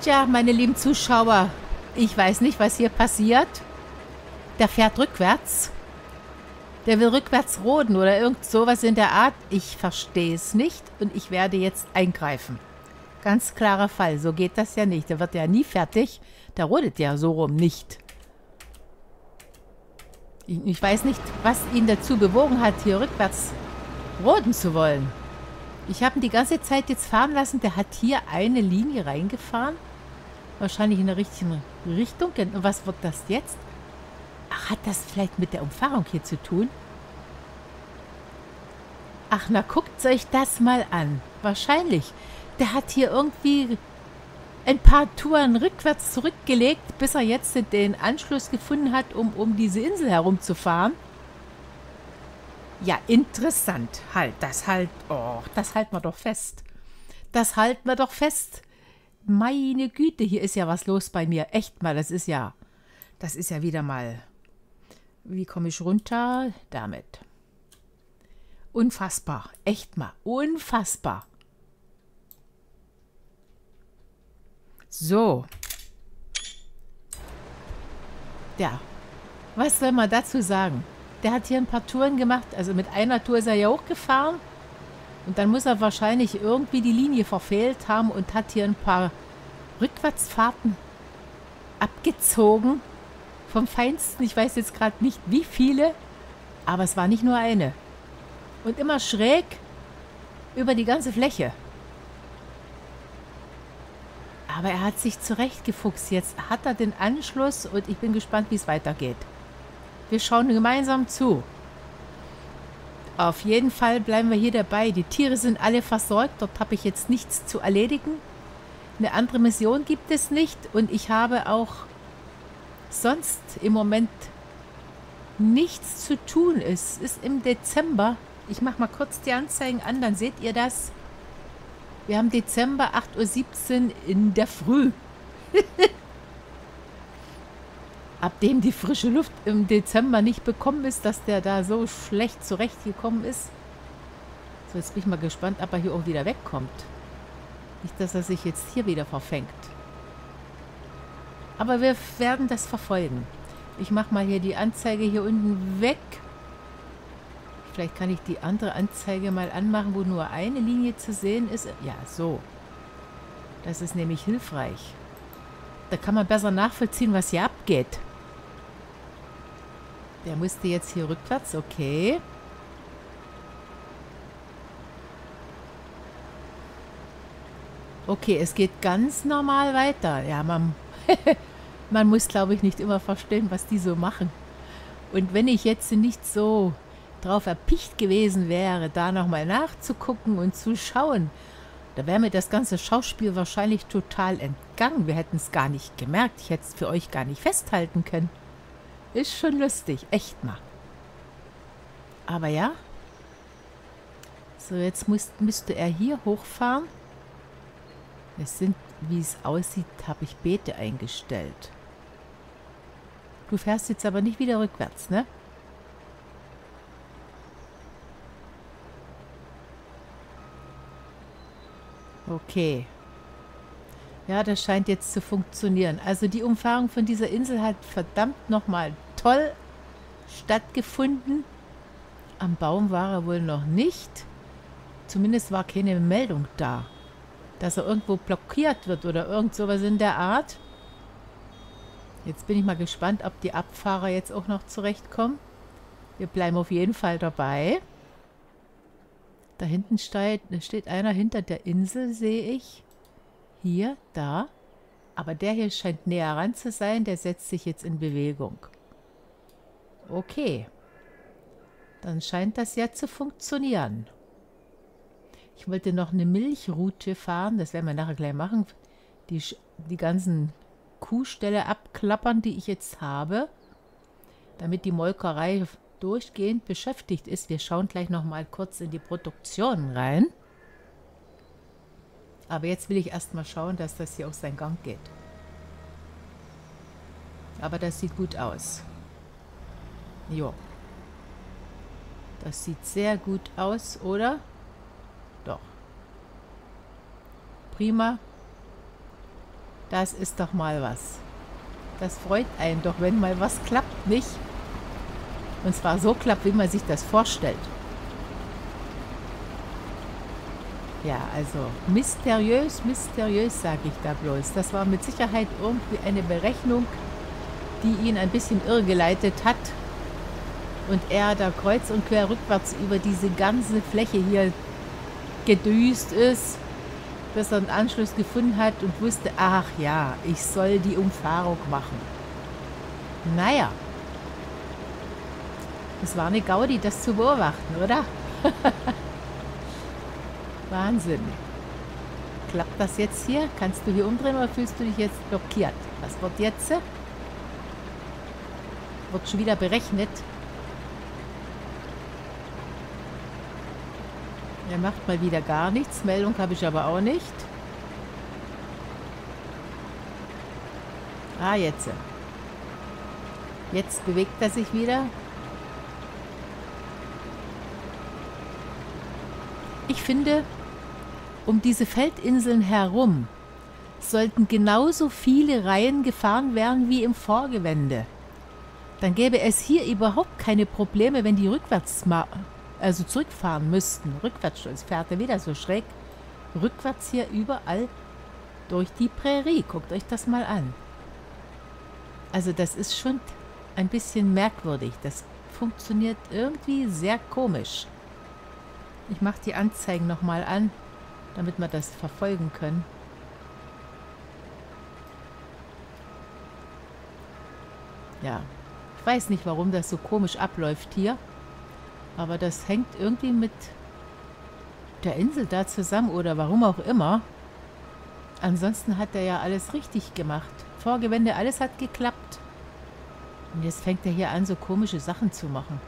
Tja, meine lieben Zuschauer, ich weiß nicht, was hier passiert. Der fährt rückwärts. Der will rückwärts roden oder irgend sowas in der Art. Ich verstehe es nicht und ich werde jetzt eingreifen. Ganz klarer Fall. So geht das ja nicht. Der wird ja nie fertig. Der rodet ja so rum nicht. Ich, ich weiß nicht, was ihn dazu bewogen hat, hier rückwärts roden zu wollen. Ich habe ihn die ganze Zeit jetzt fahren lassen. Der hat hier eine Linie reingefahren. Wahrscheinlich in der richtigen Richtung. Und was wird das jetzt? Ach, hat das vielleicht mit der Umfahrung hier zu tun? Ach, na guckt euch das mal an. Wahrscheinlich. Der hat hier irgendwie ein paar Touren rückwärts zurückgelegt, bis er jetzt den Anschluss gefunden hat, um um diese Insel herumzufahren. Ja, interessant. Halt, das halt, oh, das halten wir doch fest. Das halten wir doch fest. Meine Güte, hier ist ja was los bei mir. Echt mal, das ist ja, das ist ja wieder mal. Wie komme ich runter? Damit. Unfassbar. Echt mal. Unfassbar. So. Ja. Was soll man dazu sagen? Der hat hier ein paar Touren gemacht. Also mit einer Tour ist er ja hochgefahren. Und dann muss er wahrscheinlich irgendwie die Linie verfehlt haben und hat hier ein paar Rückwärtsfahrten abgezogen. Vom Feinsten. Ich weiß jetzt gerade nicht, wie viele. Aber es war nicht nur eine. Und immer schräg über die ganze Fläche. Aber er hat sich zurechtgefuchst. Jetzt hat er den Anschluss und ich bin gespannt, wie es weitergeht. Wir schauen gemeinsam zu. Auf jeden Fall bleiben wir hier dabei. Die Tiere sind alle versorgt. Dort habe ich jetzt nichts zu erledigen. Eine andere Mission gibt es nicht. Und ich habe auch sonst im Moment nichts zu tun. Es ist im Dezember. Ich mache mal kurz die Anzeigen an, dann seht ihr das. Wir haben Dezember 8.17 Uhr in der Früh. Ab dem die frische Luft im Dezember nicht bekommen ist, dass der da so schlecht zurechtgekommen ist. So, jetzt bin ich mal gespannt, ob er hier auch wieder wegkommt. Nicht, dass er sich jetzt hier wieder verfängt. Aber wir werden das verfolgen. Ich mache mal hier die Anzeige hier unten weg. Vielleicht kann ich die andere Anzeige mal anmachen, wo nur eine Linie zu sehen ist. Ja, so. Das ist nämlich hilfreich. Da kann man besser nachvollziehen, was hier abgeht. Der musste jetzt hier rückwärts. Okay. Okay, es geht ganz normal weiter. Ja, man, man muss, glaube ich, nicht immer verstehen, was die so machen. Und wenn ich jetzt nicht so drauf erpicht gewesen wäre, da nochmal nachzugucken und zu schauen, da wäre mir das ganze Schauspiel wahrscheinlich total entgangen. Wir hätten es gar nicht gemerkt. Ich hätte es für euch gar nicht festhalten können. Ist schon lustig, echt mal. Aber ja. So, jetzt muss, müsste er hier hochfahren. Es sind, wie es aussieht, habe ich Beete eingestellt. Du fährst jetzt aber nicht wieder rückwärts, ne? Okay. Ja, das scheint jetzt zu funktionieren. Also die Umfahrung von dieser Insel hat verdammt nochmal toll stattgefunden. Am Baum war er wohl noch nicht. Zumindest war keine Meldung da, dass er irgendwo blockiert wird oder irgend sowas in der Art. Jetzt bin ich mal gespannt, ob die Abfahrer jetzt auch noch zurechtkommen. Wir bleiben auf jeden Fall dabei. Da hinten steht, steht einer hinter der Insel, sehe ich. Hier, da. Aber der hier scheint näher ran zu sein. Der setzt sich jetzt in Bewegung. Okay. Dann scheint das ja zu funktionieren. Ich wollte noch eine Milchroute fahren. Das werden wir nachher gleich machen. Die, die ganzen Kuhställe abklappern, die ich jetzt habe. Damit die Molkerei durchgehend beschäftigt ist. Wir schauen gleich noch mal kurz in die Produktion rein. Aber jetzt will ich erst mal schauen, dass das hier auf seinen Gang geht. Aber das sieht gut aus. Jo. Das sieht sehr gut aus, oder? Doch. Prima. Das ist doch mal was. Das freut einen doch, wenn mal was klappt, nicht? Und zwar so klappt, wie man sich das vorstellt. Ja, also mysteriös, mysteriös sage ich da bloß. Das war mit Sicherheit irgendwie eine Berechnung, die ihn ein bisschen irregeleitet hat. Und er da kreuz und quer rückwärts über diese ganze Fläche hier gedüst ist, bis er einen Anschluss gefunden hat und wusste, ach ja, ich soll die Umfahrung machen. Naja, es war eine Gaudi, das zu beobachten, oder? Wahnsinn. Klappt das jetzt hier? Kannst du hier umdrehen oder fühlst du dich jetzt blockiert? Was wird jetzt? Wird schon wieder berechnet. Er macht mal wieder gar nichts. Meldung habe ich aber auch nicht. Ah, jetzt. Jetzt bewegt er sich wieder. Ich finde, um diese Feldinseln herum sollten genauso viele Reihen gefahren werden wie im Vorgewende. Dann gäbe es hier überhaupt keine Probleme, wenn die rückwärts also zurückfahren müssten. Rückwärts, es fährt er wieder so schräg. Rückwärts hier überall durch die Prärie. Guckt euch das mal an. Also das ist schon ein bisschen merkwürdig. Das funktioniert irgendwie sehr komisch. Ich mache die Anzeigen nochmal an, damit wir das verfolgen können. Ja, ich weiß nicht, warum das so komisch abläuft hier. Aber das hängt irgendwie mit der Insel da zusammen oder warum auch immer. Ansonsten hat er ja alles richtig gemacht. Vorgewende, alles hat geklappt. Und jetzt fängt er hier an, so komische Sachen zu machen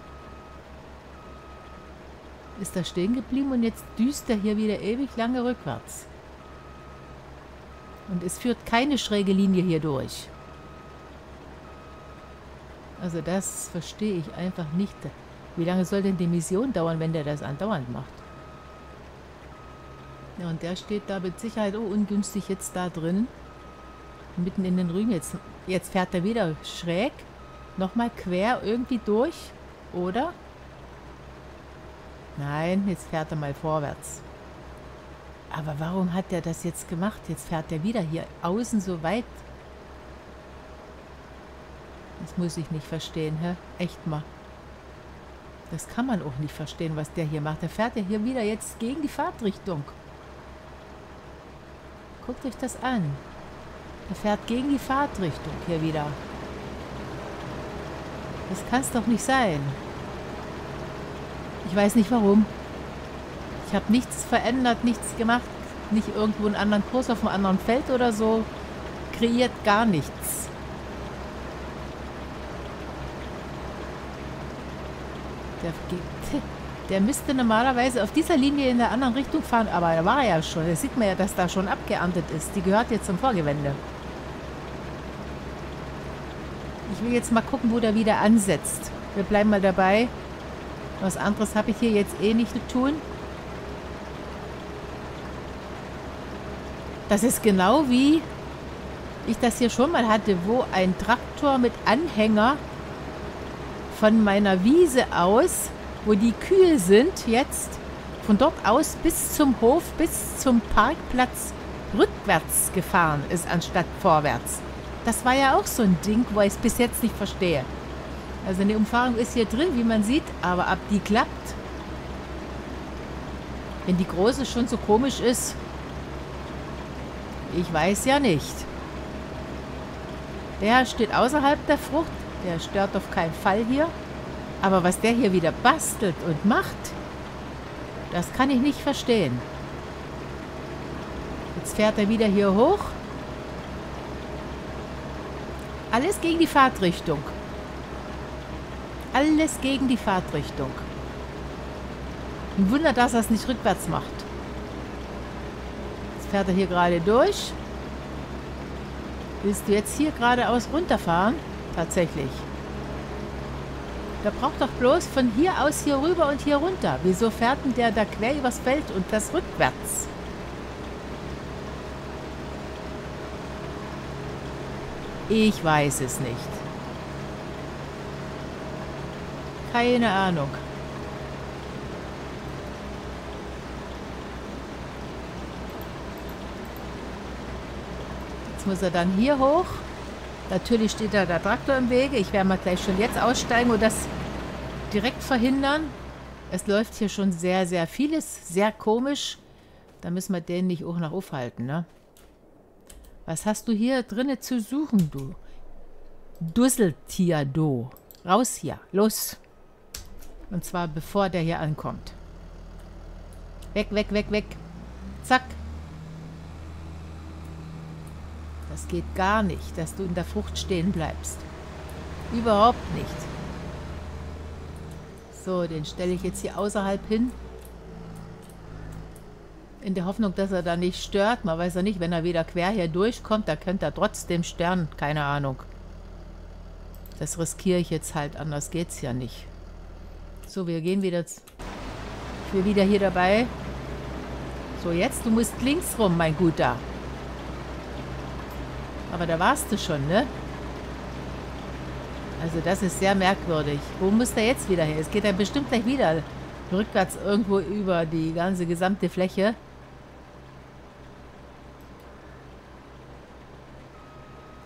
ist er stehen geblieben und jetzt düst er hier wieder ewig lange rückwärts. Und es führt keine schräge Linie hier durch. Also das verstehe ich einfach nicht. Wie lange soll denn die Mission dauern, wenn der das andauernd macht? Ja, und der steht da mit Sicherheit oh, ungünstig jetzt da drin. Mitten in den Rügen. Jetzt, jetzt fährt er wieder schräg. Nochmal quer irgendwie durch. Oder? Nein, jetzt fährt er mal vorwärts. Aber warum hat er das jetzt gemacht? Jetzt fährt er wieder hier außen so weit. Das muss ich nicht verstehen, hä? Echt mal. Das kann man auch nicht verstehen, was der hier macht. Der fährt ja hier wieder jetzt gegen die Fahrtrichtung. Guckt euch das an. Der fährt gegen die Fahrtrichtung hier wieder. Das kann es doch nicht sein. Ich weiß nicht warum. Ich habe nichts verändert, nichts gemacht, nicht irgendwo einen anderen Kurs auf einem anderen Feld oder so. Kreiert gar nichts. Der, der müsste normalerweise auf dieser Linie in der anderen Richtung fahren, aber da war er ja schon. Da sieht man ja, dass da schon abgeerntet ist. Die gehört jetzt zum Vorgewende. Ich will jetzt mal gucken, wo der wieder ansetzt. Wir bleiben mal dabei. Was anderes habe ich hier jetzt eh nicht zu tun. Das ist genau wie ich das hier schon mal hatte, wo ein Traktor mit Anhänger von meiner Wiese aus, wo die Kühe sind jetzt, von dort aus bis zum Hof, bis zum Parkplatz rückwärts gefahren ist, anstatt vorwärts. Das war ja auch so ein Ding, wo ich es bis jetzt nicht verstehe. Also eine Umfahrung ist hier drin, wie man sieht, aber ab die klappt. Wenn die große schon so komisch ist, ich weiß ja nicht. Der steht außerhalb der Frucht, der stört auf keinen Fall hier. Aber was der hier wieder bastelt und macht, das kann ich nicht verstehen. Jetzt fährt er wieder hier hoch. Alles gegen die Fahrtrichtung. Alles gegen die Fahrtrichtung. Ein Wunder, dass er es nicht rückwärts macht. Jetzt fährt er hier gerade durch. Willst du jetzt hier geradeaus runterfahren? Tatsächlich. Der braucht doch bloß von hier aus hier rüber und hier runter. Wieso fährt denn der da quer übers Feld und das rückwärts? Ich weiß es nicht. Keine Ahnung. Jetzt muss er dann hier hoch. Natürlich steht da der Traktor im Wege. Ich werde mal gleich schon jetzt aussteigen und das direkt verhindern. Es läuft hier schon sehr, sehr vieles. Sehr komisch. Da müssen wir den nicht auch noch aufhalten, ne? Was hast du hier drinnen zu suchen, du? Dusseltier, du. Raus hier. Los. Und zwar bevor der hier ankommt. Weg, weg, weg, weg. Zack. Das geht gar nicht, dass du in der Frucht stehen bleibst. Überhaupt nicht. So, den stelle ich jetzt hier außerhalb hin. In der Hoffnung, dass er da nicht stört. Man weiß ja nicht, wenn er wieder quer hier durchkommt, da könnte er trotzdem sterben. Keine Ahnung. Das riskiere ich jetzt halt, anders geht's ja nicht. So, wir gehen wieder... Ich bin wieder hier dabei. So, jetzt, du musst links rum, mein Guter. Aber da warst du schon, ne? Also das ist sehr merkwürdig. Wo muss der jetzt wieder her? Es geht ja bestimmt gleich wieder rückwärts irgendwo über die ganze gesamte Fläche.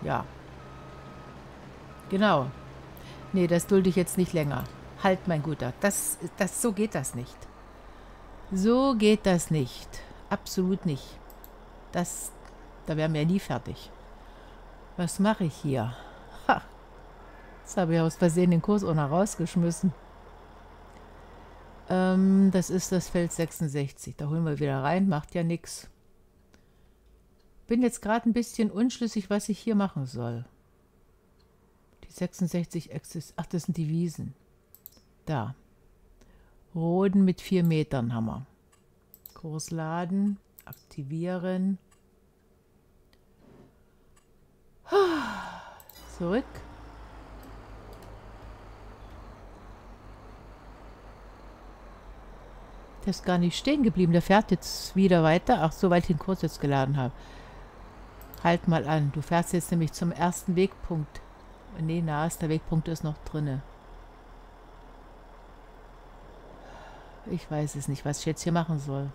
Ja. Genau. Nee, das dulde ich jetzt nicht länger. Halt, mein Guter. Das, das, so geht das nicht. So geht das nicht. Absolut nicht. Das, da wären wir nie fertig. Was mache ich hier? Ha. Jetzt habe ich aus Versehen den Kurs noch rausgeschmissen. Ähm, das ist das Feld 66. Da holen wir wieder rein. Macht ja nichts. Bin jetzt gerade ein bisschen unschlüssig, was ich hier machen soll. Die 66 Exis. Ach, das sind die Wiesen. Da. Roden mit 4 Metern haben wir. Kurs laden. Aktivieren. Zurück. Der ist gar nicht stehen geblieben. Der fährt jetzt wieder weiter. Ach, soweit ich den Kurs jetzt geladen habe. Halt mal an. Du fährst jetzt nämlich zum ersten Wegpunkt. Nee, na, der Wegpunkt ist noch drinne. Ich weiß es nicht, was ich jetzt hier machen soll.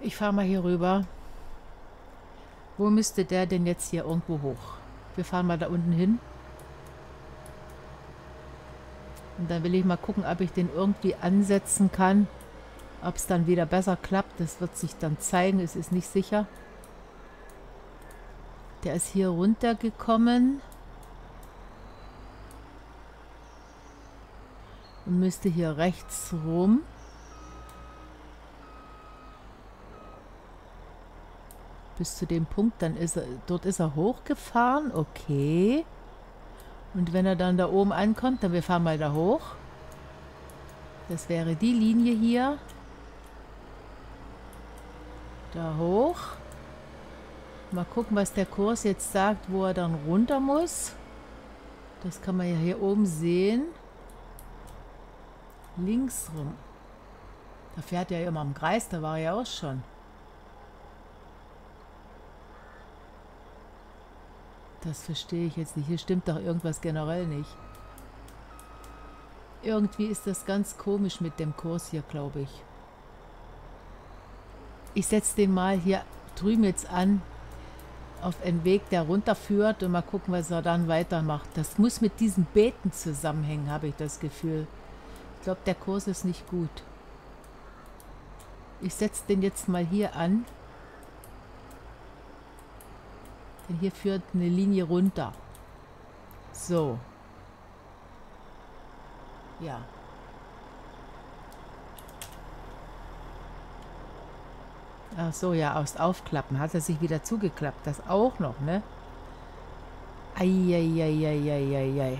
Ich fahre mal hier rüber. Wo müsste der denn jetzt hier irgendwo hoch? Wir fahren mal da unten hin. Und dann will ich mal gucken, ob ich den irgendwie ansetzen kann. Ob es dann wieder besser klappt, das wird sich dann zeigen. Es ist nicht sicher. Der ist hier runtergekommen. Und müsste hier rechts rum. bis zu dem Punkt, dann ist er, dort ist er hochgefahren, okay. Und wenn er dann da oben ankommt, dann wir fahren mal da hoch. Das wäre die Linie hier. Da hoch. Mal gucken, was der Kurs jetzt sagt, wo er dann runter muss. Das kann man ja hier oben sehen. Links rum. Da fährt er ja immer im Kreis, da war er ja auch schon. Das verstehe ich jetzt nicht. Hier stimmt doch irgendwas generell nicht. Irgendwie ist das ganz komisch mit dem Kurs hier, glaube ich. Ich setze den mal hier drüben jetzt an auf einen Weg, der runterführt und mal gucken, was er dann weitermacht. Das muss mit diesen Beeten zusammenhängen, habe ich das Gefühl. Glaube, der Kurs ist nicht gut. Ich setze den jetzt mal hier an Denn hier führt eine Linie runter. So. Ja. Ach so, ja, aus Aufklappen hat er sich wieder zugeklappt. Das auch noch, ne? Eieieiei.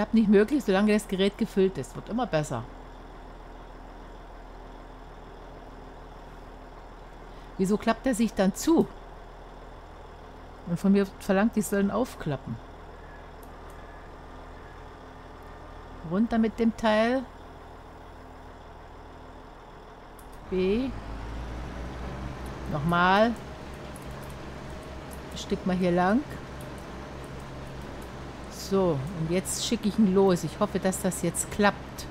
Klappt nicht möglich, solange das Gerät gefüllt ist. Wird immer besser. Wieso klappt er sich dann zu? Und von mir verlangt, die sollen aufklappen. Runter mit dem Teil. B. Nochmal. Ein Stück mal hier lang. So, und jetzt schicke ich ihn los. Ich hoffe, dass das jetzt klappt.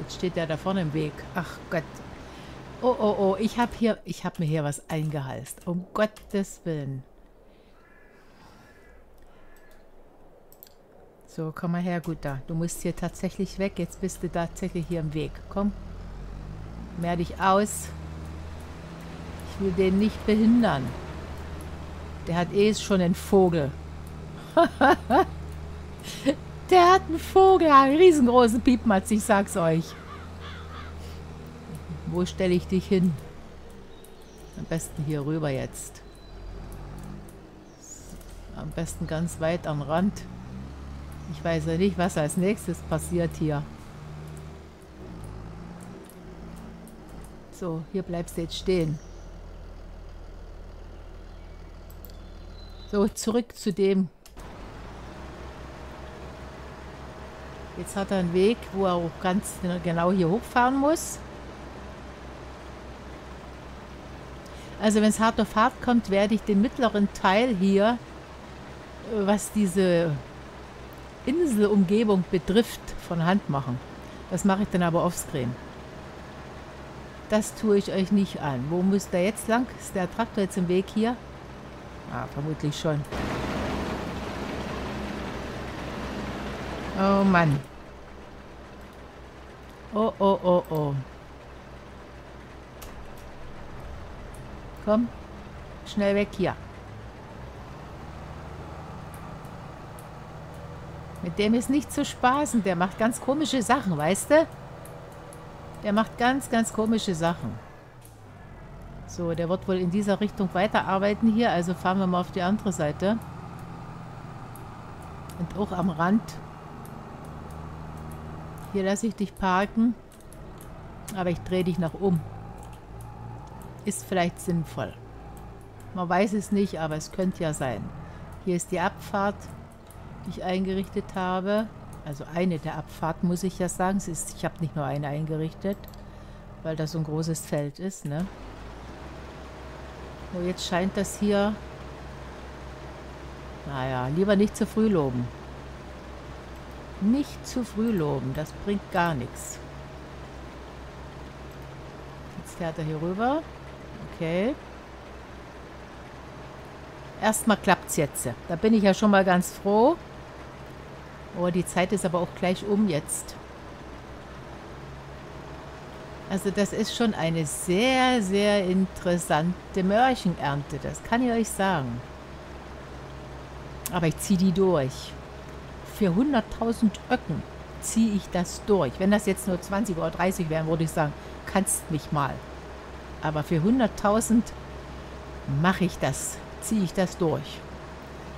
Jetzt steht der da vorne im Weg. Ach Gott. Oh, oh, oh. Ich habe hier, ich habe mir hier was eingehalst. Um Gottes Willen. So, komm mal her, gut da. Du musst hier tatsächlich weg. Jetzt bist du tatsächlich hier im Weg. Komm. Mehr dich aus. Ich will den nicht behindern. Der hat eh schon einen Vogel. Der hat einen Vogel, einen riesengroßen Piepmatz, ich sag's euch. Wo stelle ich dich hin? Am besten hier rüber jetzt. Am besten ganz weit am Rand. Ich weiß ja nicht, was als nächstes passiert hier. So, hier bleibst du jetzt stehen. So, zurück zu dem. Jetzt hat er einen Weg, wo er auch ganz genau hier hochfahren muss. Also wenn es hart auf hart kommt, werde ich den mittleren Teil hier, was diese Inselumgebung betrifft, von Hand machen. Das mache ich dann aber offscreen. Das tue ich euch nicht an. Wo muss der jetzt lang? Ist der Traktor jetzt im Weg hier? Ah, vermutlich schon. Oh Mann. Oh, oh, oh, oh. Komm, schnell weg hier. Mit dem ist nicht zu spaßen. Der macht ganz komische Sachen, weißt du? Der macht ganz, ganz komische Sachen. So, der wird wohl in dieser Richtung weiterarbeiten hier. Also fahren wir mal auf die andere Seite. Und auch am Rand. Hier lasse ich dich parken. Aber ich drehe dich nach um. Ist vielleicht sinnvoll. Man weiß es nicht, aber es könnte ja sein. Hier ist die Abfahrt die ich eingerichtet habe. Also eine der Abfahrten, muss ich ja sagen. Ist, ich habe nicht nur eine eingerichtet, weil das so ein großes Feld ist. Ne? So, jetzt scheint das hier... Naja, lieber nicht zu früh loben. Nicht zu früh loben, das bringt gar nichts. Jetzt fährt er hier rüber. Okay. Erstmal klappt es jetzt. Da bin ich ja schon mal ganz froh. Oh, die Zeit ist aber auch gleich um jetzt. Also das ist schon eine sehr, sehr interessante Mörchenernte. Das kann ich euch sagen. Aber ich ziehe die durch. Für 100.000 Öcken ziehe ich das durch. Wenn das jetzt nur 20 oder 30 wären, würde ich sagen, kannst mich mal. Aber für 100.000 mache ich das, ziehe ich das durch.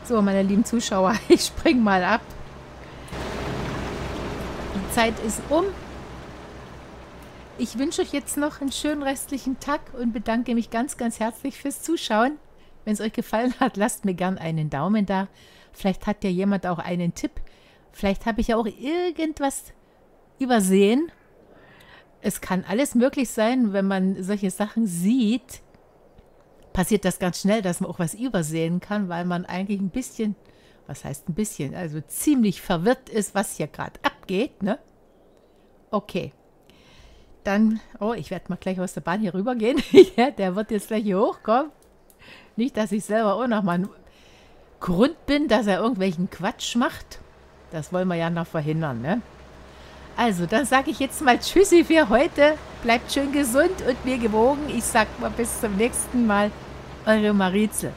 So, meine lieben Zuschauer, ich spring mal ab. Zeit ist um. Ich wünsche euch jetzt noch einen schönen restlichen Tag und bedanke mich ganz, ganz herzlich fürs Zuschauen. Wenn es euch gefallen hat, lasst mir gern einen Daumen da. Vielleicht hat ja jemand auch einen Tipp. Vielleicht habe ich ja auch irgendwas übersehen. Es kann alles möglich sein, wenn man solche Sachen sieht, passiert das ganz schnell, dass man auch was übersehen kann, weil man eigentlich ein bisschen, was heißt ein bisschen, also ziemlich verwirrt ist, was hier gerade abgeht, ne? Okay. Dann, oh, ich werde mal gleich aus der Bahn hier rüber gehen. der wird jetzt gleich hier hochkommen. Nicht, dass ich selber auch noch mal ein Grund bin, dass er irgendwelchen Quatsch macht. Das wollen wir ja noch verhindern, ne? Also, dann sage ich jetzt mal Tschüssi für heute. Bleibt schön gesund und mir gewogen. Ich sag mal bis zum nächsten Mal. Eure Marizel.